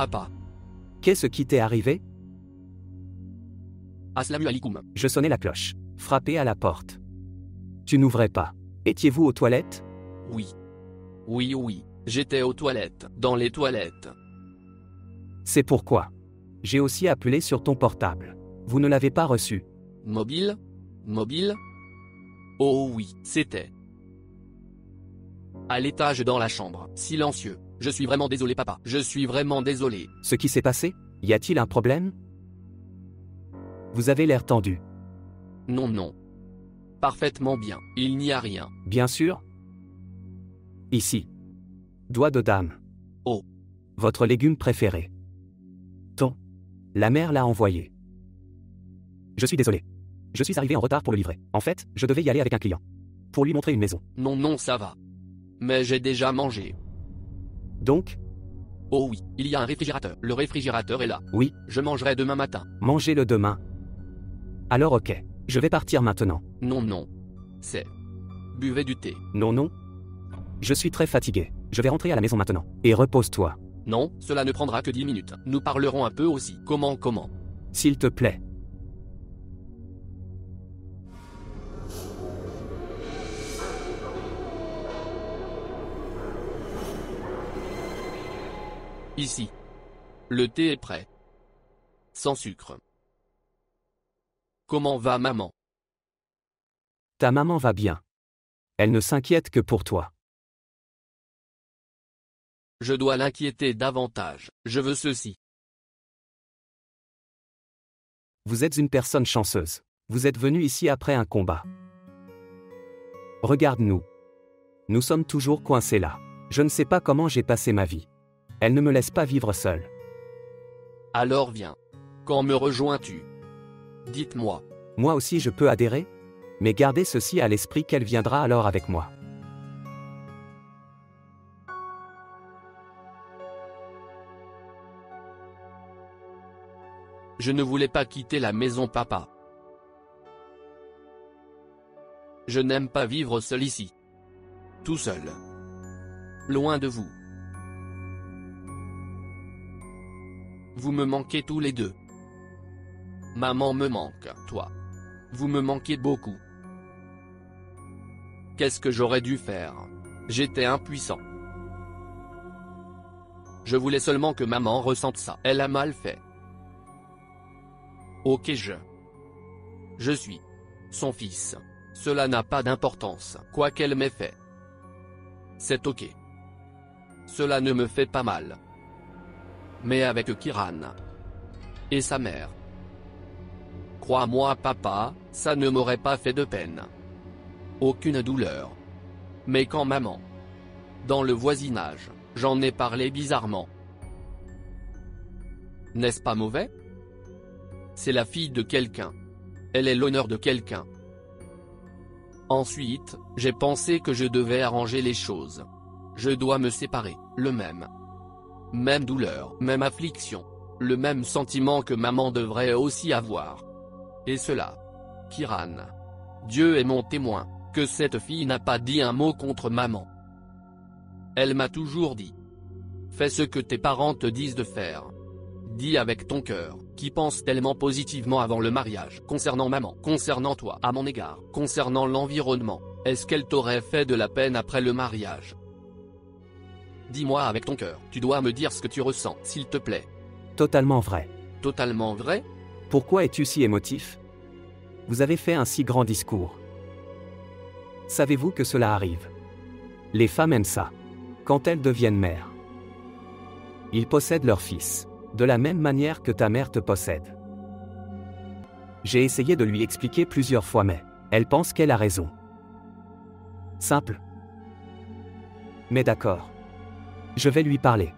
Papa. Qu'est-ce qui t'est arrivé? Aslamu alaikum. Je sonnais la cloche. Frappé à la porte. Tu n'ouvrais pas. Étiez-vous aux toilettes? Oui. Oui, oui. J'étais aux toilettes. Dans les toilettes. C'est pourquoi. J'ai aussi appelé sur ton portable. Vous ne l'avez pas reçu. Mobile? Mobile? Oh oui, c'était. À l'étage dans la chambre, silencieux. Je suis vraiment désolé papa. Je suis vraiment désolé. Ce qui s'est passé? Y a-t-il un problème? Vous avez l'air tendu. Non, non. Parfaitement bien. Il n'y a rien. Bien sûr Ici. Doigt de dame. Oh. Votre légume préféré. Ton. La mère l'a envoyé. Je suis désolé. Je suis arrivé en retard pour le livrer. En fait, je devais y aller avec un client. Pour lui montrer une maison. Non, non, ça va. Mais j'ai déjà mangé. Donc, Oh oui, il y a un réfrigérateur. Le réfrigérateur est là. Oui. Je mangerai demain matin. mangez-le demain. Alors ok. Je vais partir maintenant. Non, non. C'est. Buvez du thé. Non, non. Je suis très fatigué. Je vais rentrer à la maison maintenant. Et repose-toi. Non, cela ne prendra que 10 minutes. Nous parlerons un peu aussi. Comment, comment? S'il te plaît. Ici. Le thé est prêt. Sans sucre. Comment va maman? Ta maman va bien. Elle ne s'inquiète que pour toi. Je dois l'inquiéter davantage. Je veux ceci. Vous êtes une personne chanceuse. Vous êtes venu ici après un combat. Regarde-nous. Nous sommes toujours coincés là. Je ne sais pas comment j'ai passé ma vie. Elle ne me laisse pas vivre seule. Alors viens. Quand me rejoins-tu? Dites-moi. Moi aussi je peux adhérer? Mais gardez ceci à l'esprit qu'elle viendra alors avec moi. Je ne voulais pas quitter la maison papa. Je n'aime pas vivre seul ici. Tout seul. Loin de vous. Vous me manquez tous les deux. Maman me manque, toi. Vous me manquez beaucoup. Qu'est-ce que j'aurais dû faire? J'étais impuissant. Je voulais seulement que maman ressente ça. Elle a mal fait. Ok je. Je suis. Son fils. Cela n'a pas d'importance, quoi qu'elle m'ait fait. C'est ok. Cela ne me fait pas mal. Mais avec Kiran. Et sa mère. Crois-moi papa, ça ne m'aurait pas fait de peine. Aucune douleur. Mais quand maman. Dans le voisinage, j'en ai parlé bizarrement. N'est-ce pas mauvais? C'est la fille de quelqu'un. Elle est l'honneur de quelqu'un. Ensuite, j'ai pensé que je devais arranger les choses. Je dois me séparer, le même. Même douleur, même affliction. Le même sentiment que maman devrait aussi avoir. Et cela. Kiran. Dieu est mon témoin, que cette fille n'a pas dit un mot contre maman. Elle m'a toujours dit. Fais ce que tes parents te disent de faire. Dis avec ton cœur, qui pense tellement positivement avant le mariage, concernant maman, concernant toi, à mon égard, concernant l'environnement, est-ce qu'elle t'aurait fait de la peine après le mariage? Dis-moi avec ton cœur, tu dois me dire ce que tu ressens, s'il te plaît. Totalement vrai. Totalement vrai? Pourquoi es-tu si émotif? Vous avez fait un si grand discours. Savez-vous que cela arrive? Les femmes aiment ça. Quand elles deviennent mères. Ils possèdent leur fils. De la même manière que ta mère te possède. J'ai essayé de lui expliquer plusieurs fois mais, elle pense qu'elle a raison. Simple. Mais d'accord. Je vais lui parler.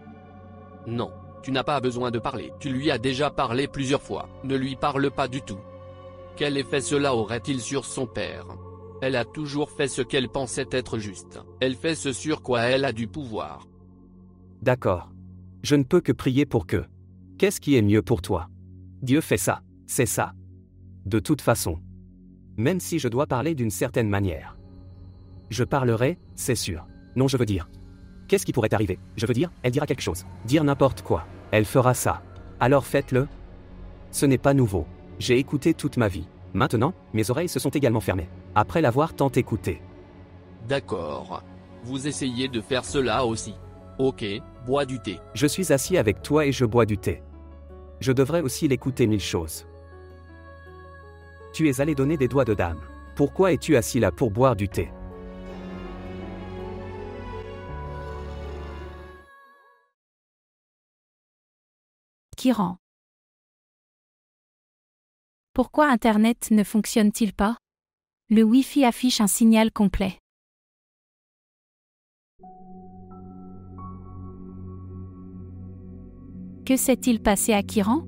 Non, tu n'as pas besoin de parler, tu lui as déjà parlé plusieurs fois, ne lui parle pas du tout. Quel effet cela aurait-il sur son père? Elle a toujours fait ce qu'elle pensait être juste, elle fait ce sur quoi elle a du pouvoir. D'accord. Je ne peux que prier pour que. Qu'est-ce qui est mieux pour toi? Dieu fait ça, c'est ça. De toute façon. Même si je dois parler d'une certaine manière. Je parlerai, c'est sûr. Non, je veux dire. Qu'est-ce qui pourrait arriver? Je veux dire, elle dira quelque chose. Dire n'importe quoi. Elle fera ça. Alors faites-le. Ce n'est pas nouveau. J'ai écouté toute ma vie. Maintenant, mes oreilles se sont également fermées. Après l'avoir tant écouté. D'accord. Vous essayez de faire cela aussi. Ok, bois du thé. Je suis assis avec toi et je bois du thé. Je devrais aussi l'écouter mille choses. Tu es allé donner des doigts de dame. Pourquoi es-tu assis là pour boire du thé? Pourquoi Internet ne fonctionne-t-il pas? Le Wi-Fi affiche un signal complet. Que s'est-il passé à Kiran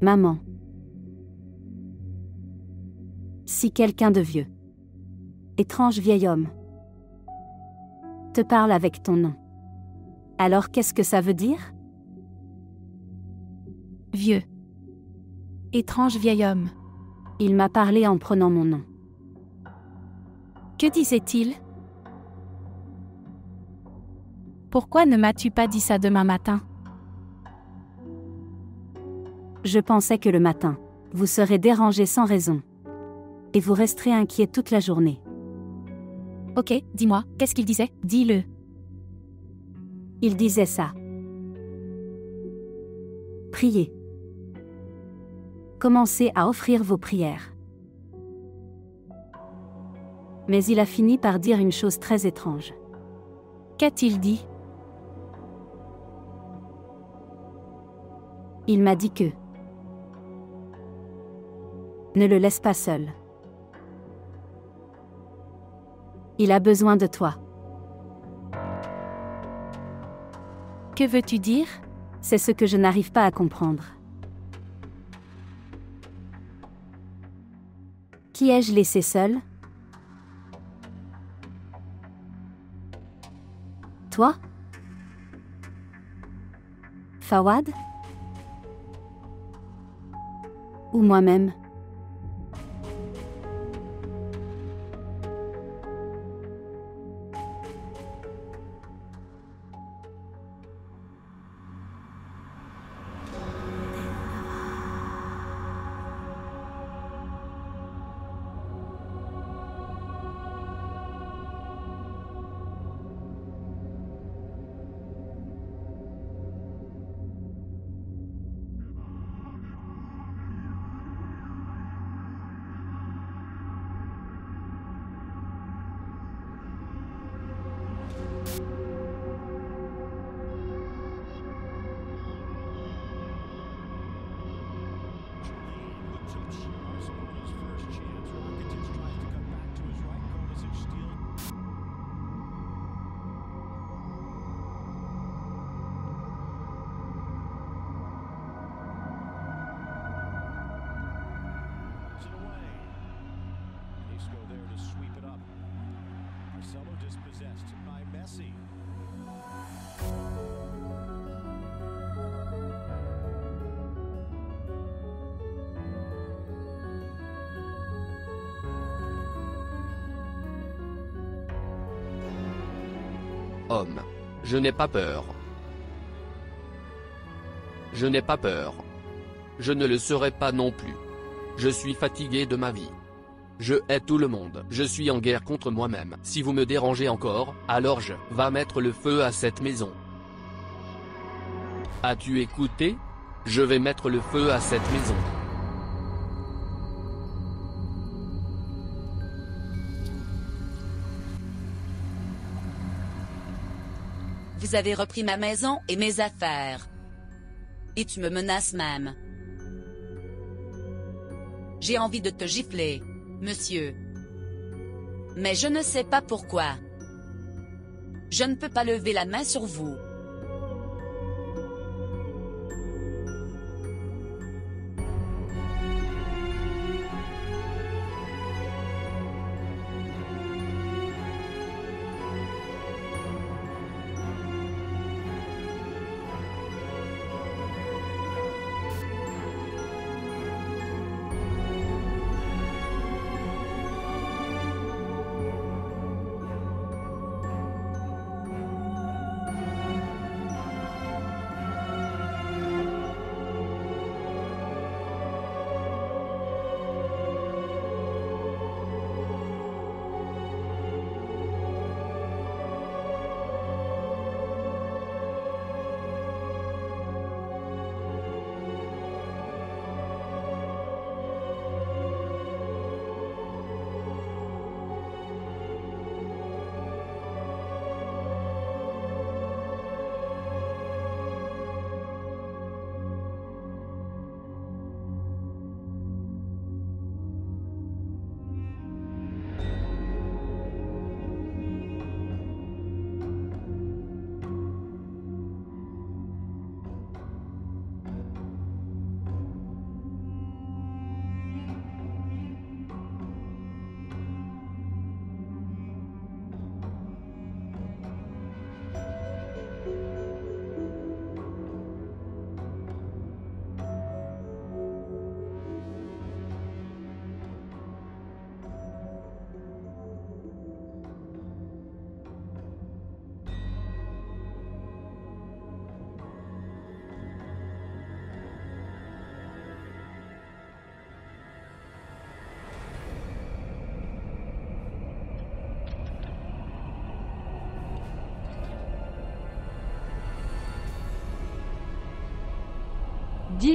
Maman. Si quelqu'un de vieux, étrange vieil homme, te parle avec ton nom, alors qu'est-ce que ça veut dire? Vieux. Étrange vieil homme. Il m'a parlé en prenant mon nom. Que disait-il? Pourquoi ne m'as-tu pas dit ça demain matin? Je pensais que le matin, vous serez dérangé sans raison. Et vous resterez inquiet toute la journée. Ok, dis-moi, qu'est-ce qu'il disait? Dis-le. Il disait ça. Priez. Commencez à offrir vos prières. Mais il a fini par dire une chose très étrange. Qu'a-t-il dit? Il m'a dit que ne le laisse pas seul. Il a besoin de toi. Que veux-tu dire? C'est ce que je n'arrive pas à comprendre. Qui ai-je laissé seul? Toi? Fawad? Ou moi-même? Homme. Je n'ai pas peur. Je n'ai pas peur. Je ne le serai pas non plus. Je suis fatigué de ma vie. Je hais tout le monde. Je suis en guerre contre moi-même. Si vous me dérangez encore, alors je va mettre le feu à cette maison. As-tu écouté? Je vais mettre le feu à cette maison. Vous avez repris ma maison et mes affaires. Et tu me menaces même. J'ai envie de te gifler, monsieur. Mais je ne sais pas pourquoi. Je ne peux pas lever la main sur vous.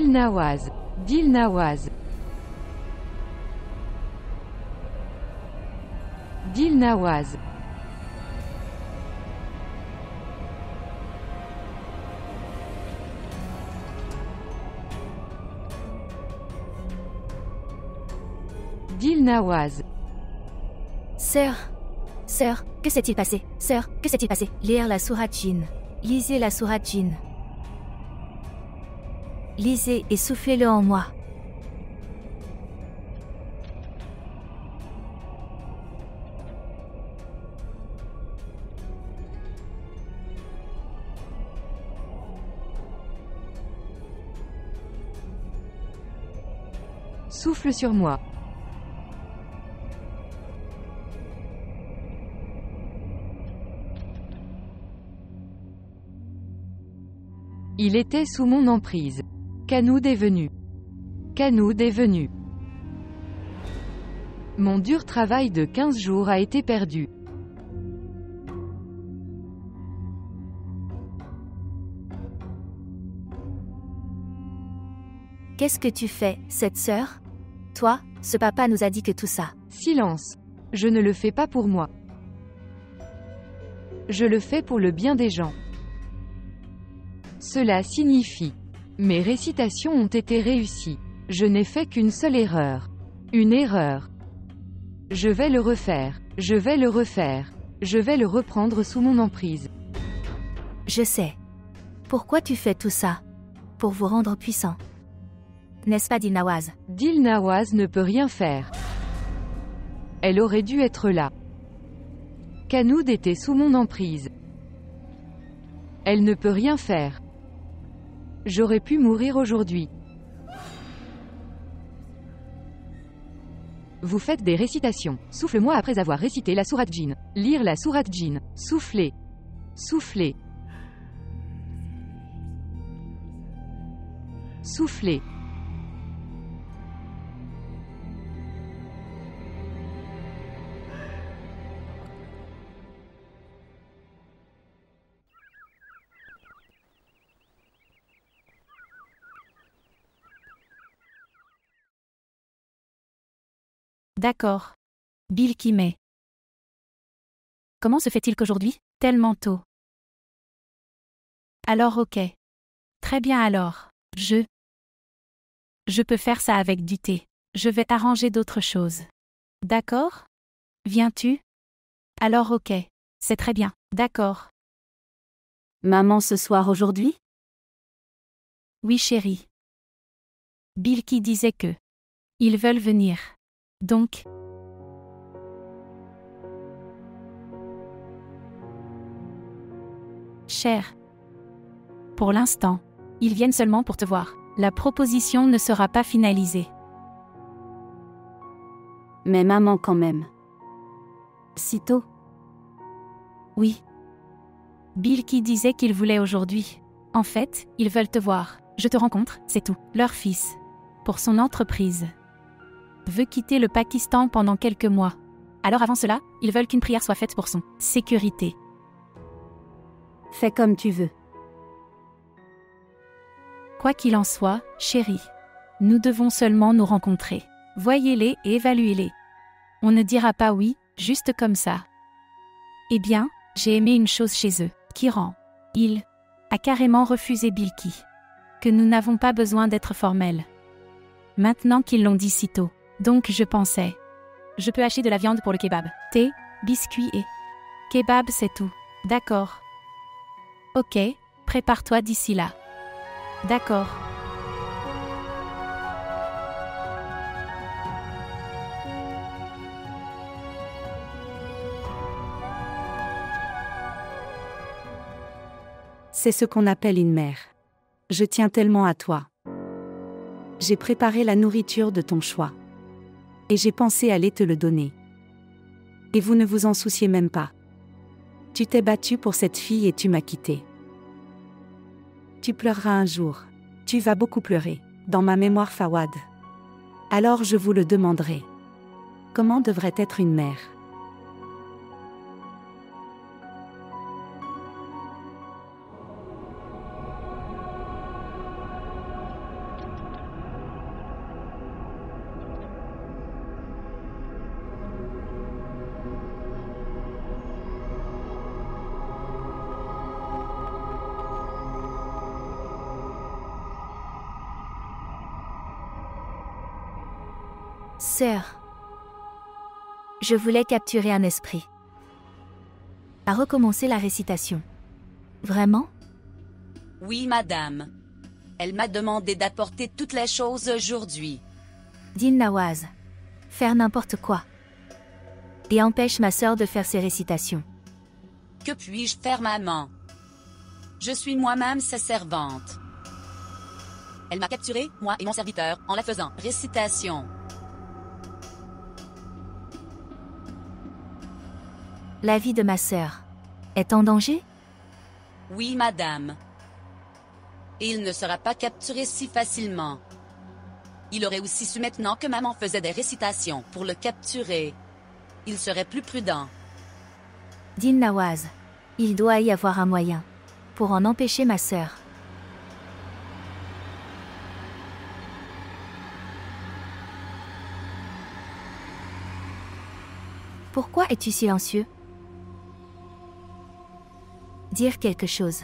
Dil Nawaz. Dil Nawaz. Dil Nawaz. Dil Nawaz. Sœur. Sœur, que s'est-il passé? Sœur, que s'est-il passé? Lire la sourate Jinn. Lisez la sourate Jinn. Lisez et soufflez-le en moi. Souffle sur moi. Il était sous mon emprise. Canoud est venu. Canoud est venu. Mon dur travail de 15 jours a été perdu. Qu'est-ce que tu fais, cette sœur? Toi, ce papa nous a dit que tout ça. Silence. Je ne le fais pas pour moi. Je le fais pour le bien des gens. Cela signifie. Mes récitations ont été réussies. Je n'ai fait qu'une seule erreur. Une erreur. Je vais le refaire. Je vais le refaire. Je vais le reprendre sous mon emprise. Je sais. Pourquoi tu fais tout ça? Pour vous rendre puissant. N'est-ce pas, Dilnawaz Dil Nawaz ne peut rien faire. Elle aurait dû être là. Canoud était sous mon emprise. Elle ne peut rien faire. J'aurais pu mourir aujourd'hui. Vous faites des récitations. Souffle-moi après avoir récité la sourate Jinn. Lire la sourate Jinn. Souffler. Souffler. Souffler. D'accord. Bill qui met. Comment se fait-il qu'aujourd'hui, tellement tôt? Alors ok. Très bien alors. Je. Je peux faire ça avec du thé. Je vais arranger d'autres choses. D'accord Viens-tu? Alors ok. C'est très bien. D'accord. Maman ce soir aujourd'hui? Oui chérie. Bill qui disait que. Ils veulent venir. Donc. Cher. Pour l'instant, ils viennent seulement pour te voir. La proposition ne sera pas finalisée. Mais maman quand même. Si tôt Oui. Bill qui disait qu'il voulait aujourd'hui. En fait, ils veulent te voir. Je te rencontre, c'est tout. Leur fils. Pour son entreprise. Veut quitter le Pakistan pendant quelques mois. Alors avant cela, ils veulent qu'une prière soit faite pour son sécurité. Fais comme tu veux. Quoi qu'il en soit, chérie. Nous devons seulement nous rencontrer. Voyez-les et évaluez-les. On ne dira pas oui, juste comme ça. Eh bien, j'ai aimé une chose chez eux, qui rend. Il a carrément refusé Bilky. Que nous n'avons pas besoin d'être formels. Maintenant qu'ils l'ont dit si tôt. Donc je pensais. Je peux acheter de la viande pour le kebab. Thé, biscuits et... Kebab c'est tout. D'accord. Ok, prépare-toi d'ici là. D'accord. C'est ce qu'on appelle une mère. Je tiens tellement à toi. J'ai préparé la nourriture de ton choix. Et j'ai pensé aller te le donner. Et vous ne vous en souciez même pas. Tu t'es battu pour cette fille et tu m'as quitté. Tu pleureras un jour. Tu vas beaucoup pleurer, dans ma mémoire Fawad. Alors je vous le demanderai. Comment devrait être une mère? Je voulais capturer un esprit. À recommencer la récitation. Vraiment? Oui, madame. Elle m'a demandé d'apporter toutes les choses aujourd'hui. Dit Nawaz. Faire n'importe quoi. Et empêche ma sœur de faire ses récitations. Que puis-je faire, maman? Je suis moi-même sa servante. Elle m'a capturé, moi et mon serviteur, en la faisant récitation. La vie de ma sœur est en danger? Oui, madame. Et il ne sera pas capturé si facilement. Il aurait aussi su maintenant que maman faisait des récitations pour le capturer. Il serait plus prudent. Dit Nawaz. Il doit y avoir un moyen. Pour en empêcher ma sœur. Pourquoi es-tu silencieux? Dire quelque chose.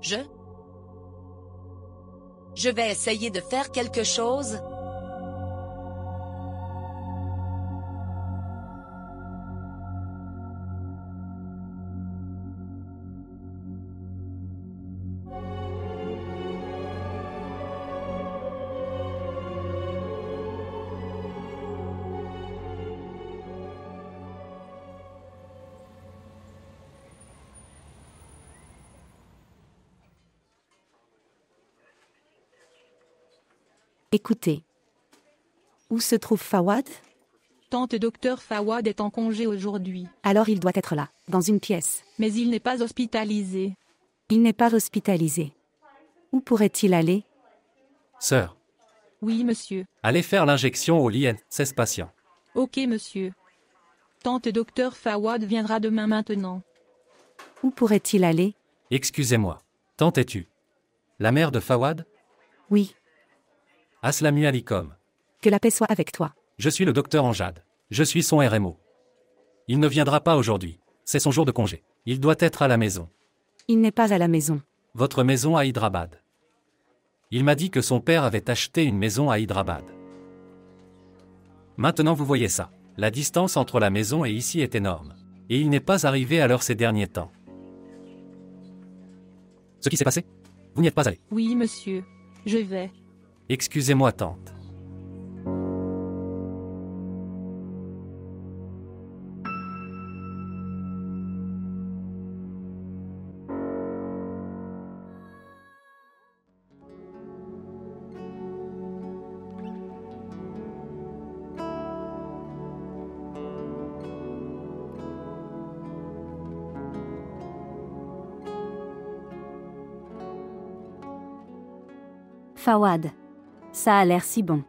Je? Je vais essayer de faire quelque chose? Écoutez. Où se trouve Fawad? Tante docteur Fawad est en congé aujourd'hui, Alors il doit être là, dans une pièce. mais il n'est pas hospitalisé. Il n'est pas hospitalisé. Où pourrait-il aller? Sœur, Oui, monsieur. allez faire l'injection au lit 16 patients. Ok, monsieur. Tante docteur Fawad viendra demain maintenant. Où pourrait-il aller? Excusez-moi. Tante es-tu? La mère de Fawad? Oui, Aslami alikum. que la paix soit avec toi. Je suis le docteur Anjad. Je suis son RMO. Il ne viendra pas aujourd'hui. C'est son jour de congé. Il doit être à la maison. Il n'est pas à la maison. Votre maison à Hyderabad. Il m'a dit que son père avait acheté une maison à Hyderabad. Maintenant vous voyez ça. La distance entre la maison et ici est énorme. Et il n'est pas arrivé à l'heure ces derniers temps. Ce qui s'est passé Vous n'y êtes pas allé. Oui, monsieur. Je vais. Excusez-moi tante. Fawad. Ça a l'air si bon.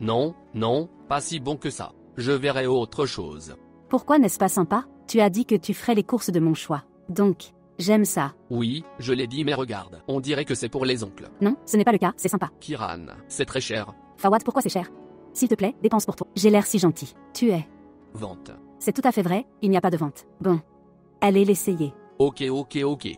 Non, non, pas si bon que ça. Je verrai autre chose. Pourquoi n'est-ce pas sympa? Tu as dit que tu ferais les courses de mon choix. Donc, j'aime ça. Oui, je l'ai dit mais regarde, on dirait que c'est pour les oncles. Non, ce n'est pas le cas, c'est sympa. Kiran, c'est très cher. Fawad, pourquoi c'est cher? S'il te plaît, dépense pour toi. J'ai l'air si gentil. Tu es. Vente. C'est tout à fait vrai, il n'y a pas de vente. Bon. Allez l'essayer. Ok ok ok.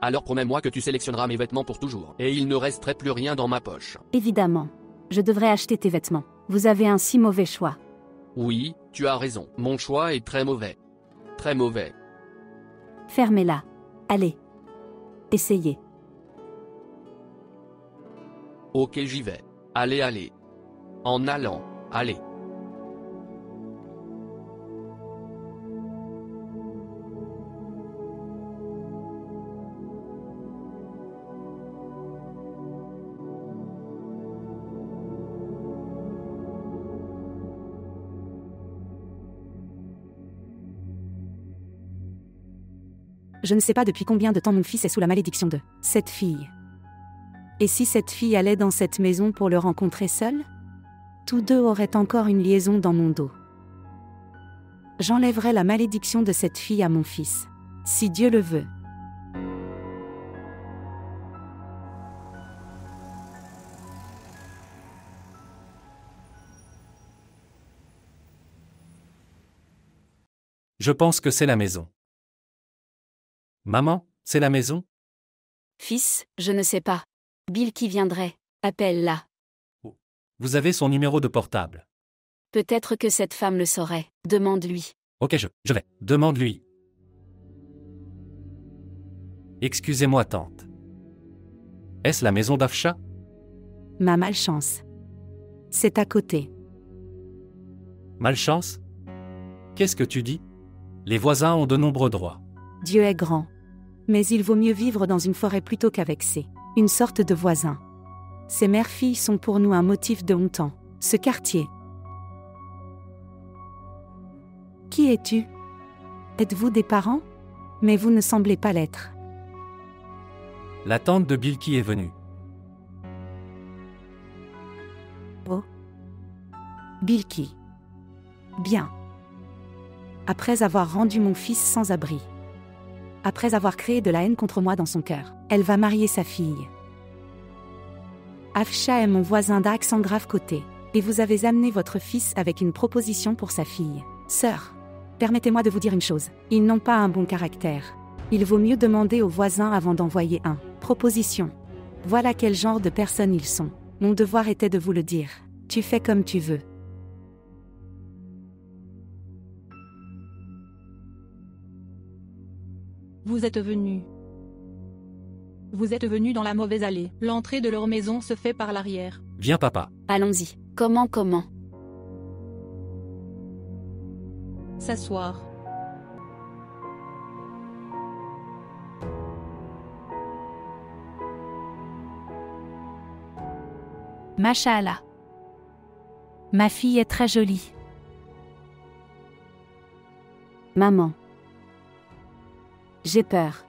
Alors promets-moi que tu sélectionneras mes vêtements pour toujours, et il ne resterait plus rien dans ma poche. Évidemment. Je devrais acheter tes vêtements. Vous avez un si mauvais choix. Oui, tu as raison, mon choix est très mauvais. Très mauvais. Fermez-la. Allez. Essayez. Ok j'y vais. Allez allez. En allant, allez. Je ne sais pas depuis combien de temps mon fils est sous la malédiction de cette fille. Et si cette fille allait dans cette maison pour le rencontrer seul Tous deux auraient encore une liaison dans mon dos. J'enlèverai la malédiction de cette fille à mon fils. Si Dieu le veut. Je pense que c'est la maison. Maman, c'est la maison? Fils, je ne sais pas. Bill qui viendrait. Appelle-la. Vous avez son numéro de portable. Peut-être que cette femme le saurait. Demande-lui. Ok, je, je vais. Demande-lui. Excusez-moi, tante. Est-ce la maison d'Afsha? Ma malchance. C'est à côté. Malchance? Qu'est-ce que tu dis? Les voisins ont de nombreux droits. Dieu est grand. Mais il vaut mieux vivre dans une forêt plutôt qu'avec ces. Une sorte de voisin. Ces mères-filles sont pour nous un motif de honte. Ce quartier. Qui es-tu? Êtes-vous des parents? Mais vous ne semblez pas l'être. La tante de Bilky est venue. Oh. Bilky. Bien. Après avoir rendu mon fils sans abri. Après avoir créé de la haine contre moi dans son cœur, elle va marier sa fille. Afsha est mon voisin d'accent grave côté, et vous avez amené votre fils avec une proposition pour sa fille. Sœur, permettez-moi de vous dire une chose, ils n'ont pas un bon caractère. Il vaut mieux demander aux voisins avant d'envoyer un proposition. Voilà quel genre de personnes ils sont. Mon devoir était de vous le dire. Tu fais comme tu veux. Vous êtes venu. Vous êtes venu dans la mauvaise allée. L'entrée de leur maison se fait par l'arrière. Viens, papa. Allons-y. Comment, comment? S'asseoir. Machallah. Ma fille est très jolie. Maman. J'ai peur.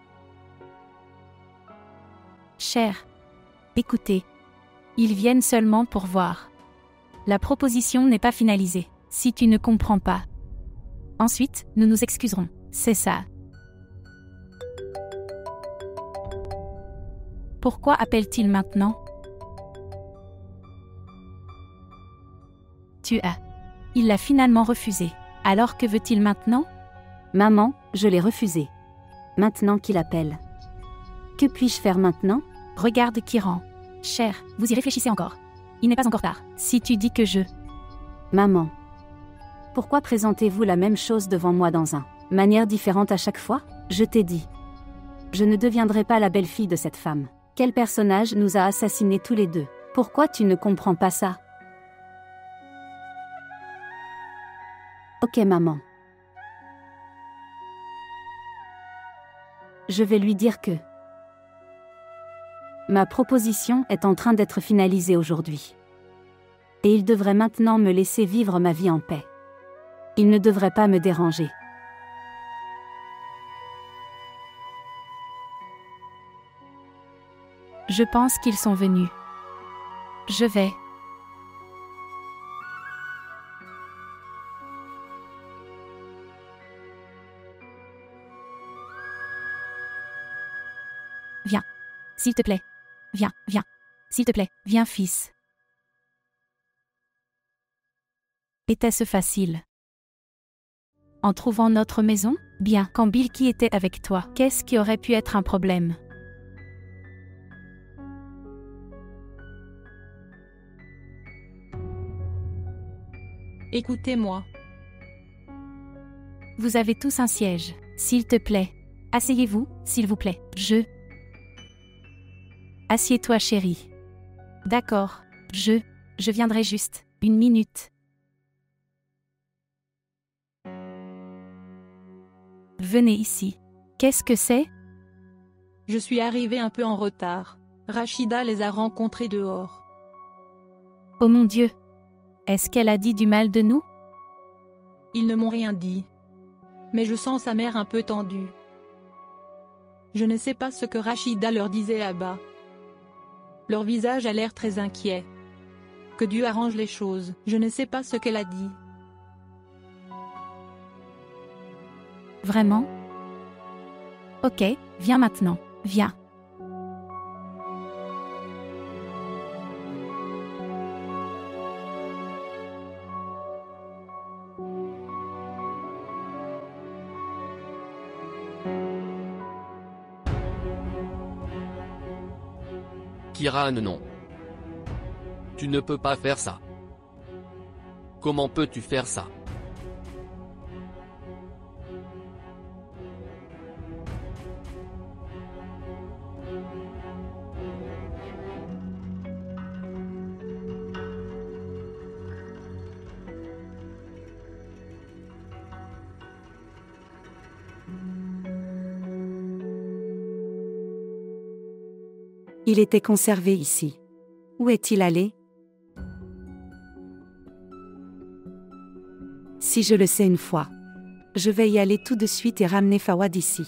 Cher. Écoutez. Ils viennent seulement pour voir. La proposition n'est pas finalisée. Si tu ne comprends pas. Ensuite, nous nous excuserons. C'est ça. Pourquoi appelle-t-il maintenant? Tu as. Il l'a finalement refusé. Alors que veut-il maintenant? Maman, je l'ai refusé. Maintenant qu'il appelle. Que puis-je faire maintenant? Regarde Kiran. Cher, vous y réfléchissez encore. Il n'est pas encore tard. Si tu dis que je... Maman. Pourquoi présentez-vous la même chose devant moi dans un manière différente à chaque fois? Je t'ai dit. Je ne deviendrai pas la belle-fille de cette femme. Quel personnage nous a assassinés tous les deux? Pourquoi tu ne comprends pas ça? Ok maman. Je vais lui dire que ma proposition est en train d'être finalisée aujourd'hui. Et il devrait maintenant me laisser vivre ma vie en paix. Il ne devrait pas me déranger. Je pense qu'ils sont venus. Je vais. S'il te plaît. Viens, viens. S'il te plaît, viens fils. Était-ce facile? En trouvant notre maison? Bien, quand Bill qui était avec toi, qu'est-ce qui aurait pu être un problème? Écoutez-moi. Vous avez tous un siège. S'il te plaît. Asseyez-vous, s'il vous plaît. Je. Assieds-toi, chérie. D'accord. Je. Je viendrai juste. Une minute. Venez ici. Qu'est-ce que c'est? Je suis arrivé un peu en retard. Rachida les a rencontrés dehors. Oh mon Dieu. Est-ce qu'elle a dit du mal de nous? Ils ne m'ont rien dit. Mais je sens sa mère un peu tendue. Je ne sais pas ce que Rachida leur disait là-bas. Leur visage a l'air très inquiet. Que Dieu arrange les choses. Je ne sais pas ce qu'elle a dit. Vraiment? Ok, viens maintenant. Viens. Non. Tu ne peux pas faire ça. Comment peux-tu faire ça? Il était conservé ici. Où est-il allé? Si je le sais une fois, je vais y aller tout de suite et ramener Fawad ici.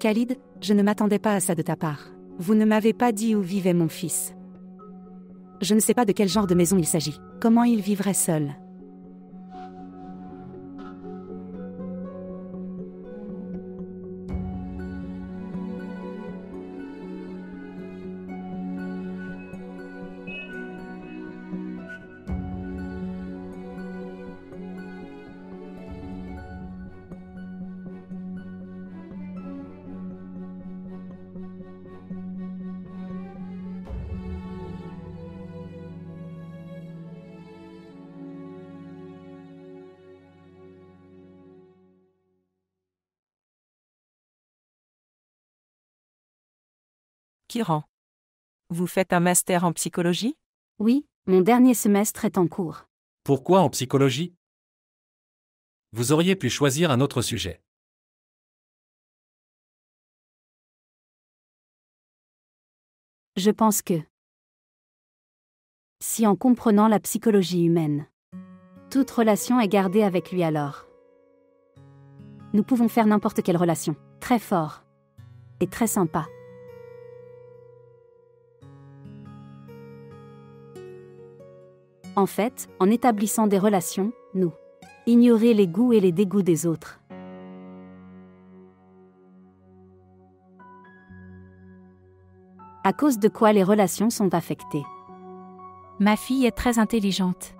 Khalid, je ne m'attendais pas à ça de ta part. Vous ne m'avez pas dit où vivait mon fils. Je ne sais pas de quel genre de maison il s'agit. Comment il vivrait seul? Kiran. Vous faites un master en psychologie? Oui, mon dernier semestre est en cours. Pourquoi en psychologie? Vous auriez pu choisir un autre sujet. Je pense que si en comprenant la psychologie humaine, toute relation est gardée avec lui alors, nous pouvons faire n'importe quelle relation, très fort et très sympa. En fait, en établissant des relations, nous ignorer les goûts et les dégoûts des autres. À cause de quoi les relations sont affectées. Ma fille est très intelligente.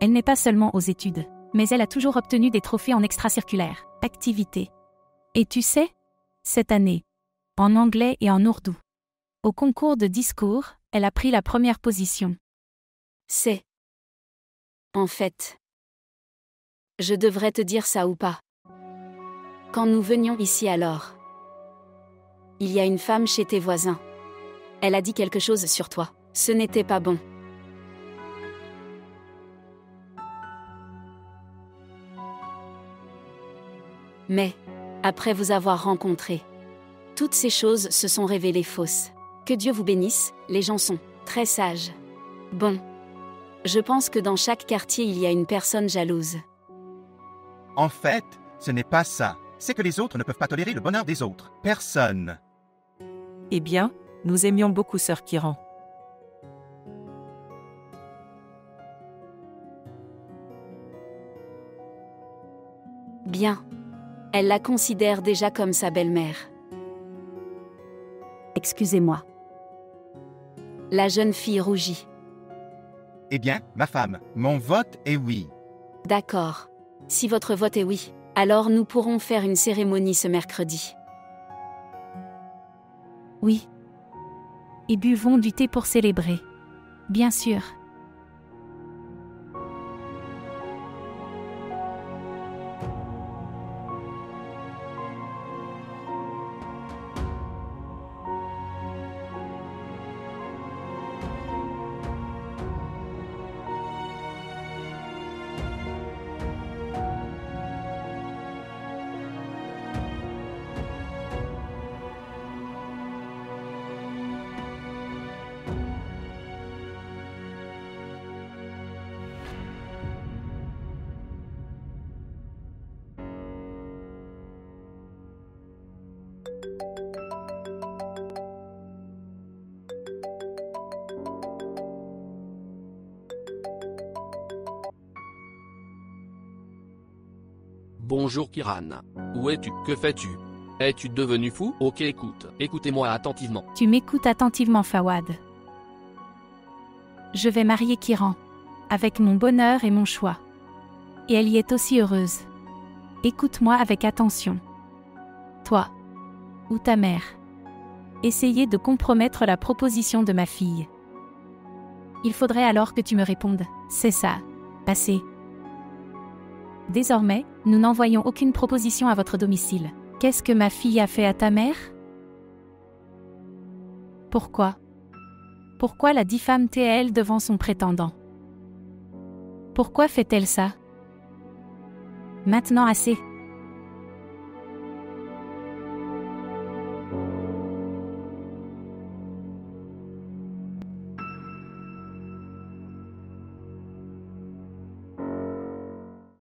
Elle n'est pas seulement aux études, mais elle a toujours obtenu des trophées en extracirculaire, activités. Et tu sais, cette année, en anglais et en ourdou. Au concours de discours, elle a pris la première position. C'est. En fait. Je devrais te dire ça ou pas. Quand nous venions ici alors. Il y a une femme chez tes voisins. Elle a dit quelque chose sur toi. Ce n'était pas bon. Mais, après vous avoir rencontré, toutes ces choses se sont révélées fausses. Que Dieu vous bénisse, les gens sont très sages. Bon. Je pense que dans chaque quartier il y a une personne jalouse. En fait, ce n'est pas ça. C'est que les autres ne peuvent pas tolérer le bonheur des autres. Personne. Eh bien, nous aimions beaucoup Sœur Kiran. Bien. Elle la considère déjà comme sa belle-mère. Excusez-moi. La jeune fille rougit. Eh bien, ma femme, mon vote est oui. D'accord. Si votre vote est oui, alors nous pourrons faire une cérémonie ce mercredi. Oui. Et buvons du thé pour célébrer. Bien sûr. Bonjour Kiran. Où es-tu? Que fais-tu? Es-tu devenu fou? Ok écoute, écoutez-moi attentivement. Tu m'écoutes attentivement, Fawad. Je vais marier Kiran. Avec mon bonheur et mon choix. Et elle y est aussi heureuse. Écoute-moi avec attention. Toi. Ou ta mère. Essayez de compromettre la proposition de ma fille. Il faudrait alors que tu me répondes. C'est ça. Passé. Désormais, nous n'envoyons aucune proposition à votre domicile. Qu'est-ce que ma fille a fait à ta mère? Pourquoi? Pourquoi la diffame-t-elle devant son prétendant? Pourquoi fait-elle ça? Maintenant assez.